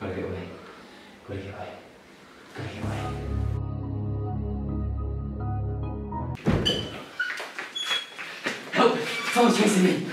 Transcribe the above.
Gotta get away. Gotta get away. Gotta get away. Help! Someone's chasing me!